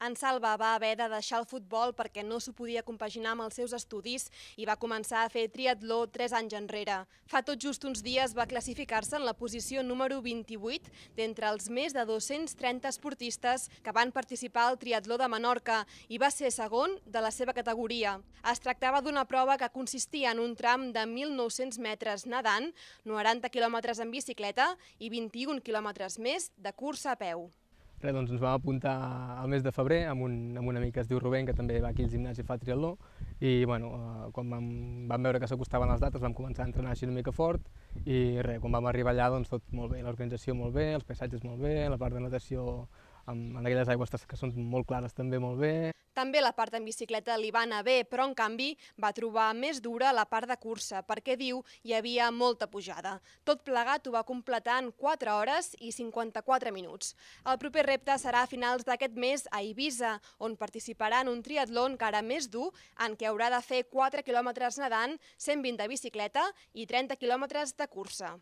En Salva va haver de deixar el futbol perquè no s'ho podia compaginar amb els seus estudis i va començar a fer triatló 3 anys enrere. Fa tot just uns dies va classificar-se en la posició número 28 d'entre els més de 230 esportistes que van participar al triatló de Menorca i va ser segon de la seva categoria. Es tractava d'una prova que consistia en un tram de 1.900 metres nedant, 90 quilòmetres en bicicleta i 21 quilòmetres més de cursa a peu. Res, doncs ens vam apuntar al mes de febrer amb un, amb un amic que es diu Rubén, que també va aquí al gimnàs i fa triatló, i bueno, eh, quan vam, vam veure que s'acostaven les dates vam començar a entrenar així una mica fort, i res, quan vam arribar allà doncs tot molt bé, l'organització molt bé, els paisatges molt bé, la part de natació amb, en aquelles aigües que són molt clares també molt bé. També la part en bicicleta li va anar bé, però en canvi va trobar més dura la part de cursa, perquè diu hi havia molta pujada. Tot plegat ho va completar en 4 hores i 54 minuts. El proper repte serà a finals d'aquest mes a Eivissa, on participarà en un triatló encara més dur, en què haurà de fer 4 quilòmetres nedant, 120 de bicicleta i 30 quilòmetres de cursa.